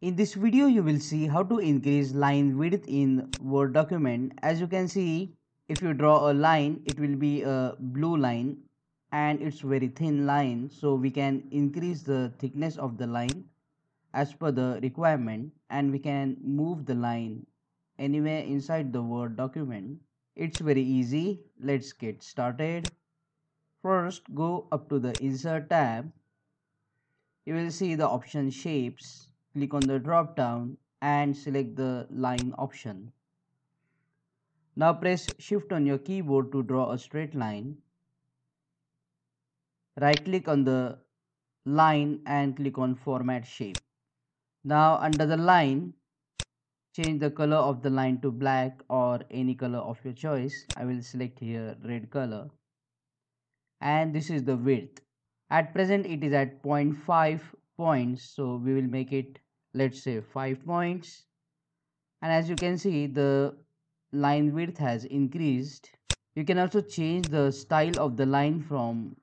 In this video you will see how to increase line width in Word document. As you can see if you draw a line it will be a blue line and it's very thin line so we can increase the thickness of the line as per the requirement and we can move the line anywhere inside the Word document. It's very easy. Let's get started. First go up to the insert tab. You will see the option shapes click on the drop down and select the line option. Now press shift on your keyboard to draw a straight line. Right click on the line and click on format shape. Now under the line change the color of the line to black or any color of your choice. I will select here red color and this is the width. At present it is at 0.5 points so we will make it let's say 5 points. And as you can see the line width has increased. You can also change the style of the line from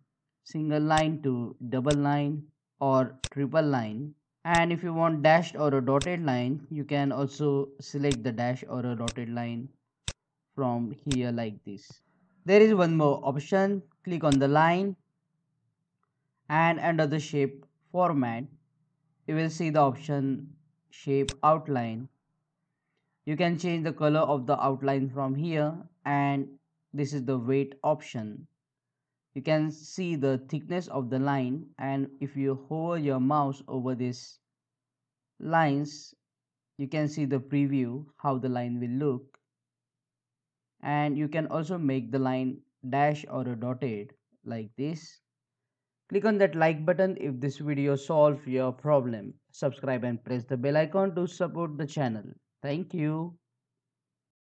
single line to double line or triple line. And if you want dashed or a dotted line you can also select the dash or a dotted line from here like this. There is one more option. Click on the line and under the shape format you will see the option shape outline. You can change the color of the outline from here and this is the weight option. You can see the thickness of the line and if you hover your mouse over these lines you can see the preview how the line will look. And you can also make the line dash or a dotted like this Click on that like button if this video solve your problem. Subscribe and press the bell icon to support the channel. Thank you.